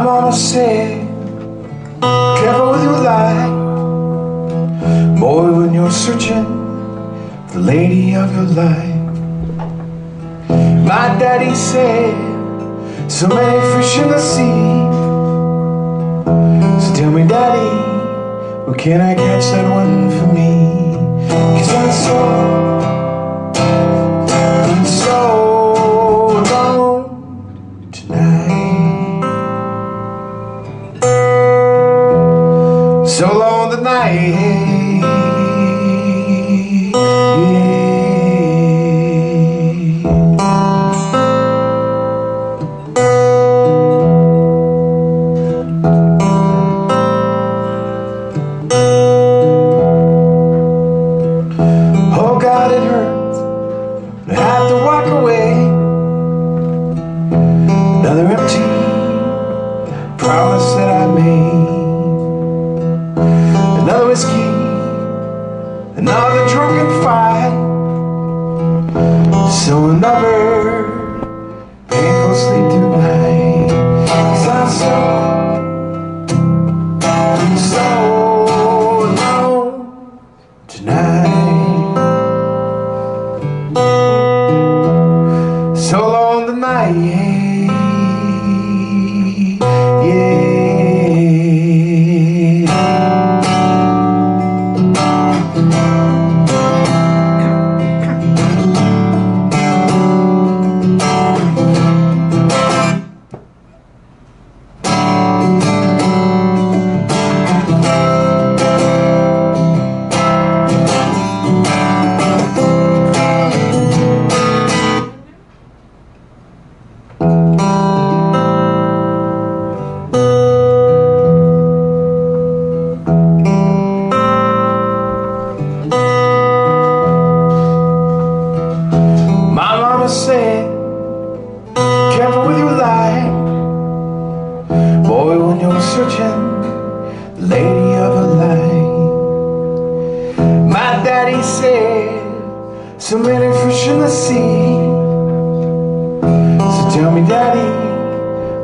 My mama said, careful with your life. Boy, when you're searching the lady of your life. My daddy said, so many fish in the sea. So tell me, daddy, where can I catch that one for me? Cause I'm so, promise that I made. Another whiskey, another drunken fight. So another painful sleep tonight. 'Cause I'm so, careful with your. Boy, when you're searching, the lady of a life. My daddy said, so many fish in the sea. So tell me, daddy,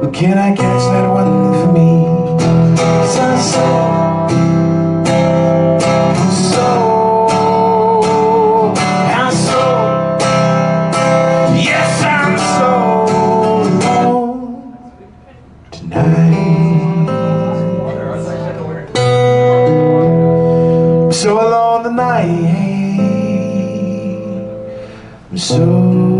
where can I catch that one for me? 'Cause Tonight. I'm so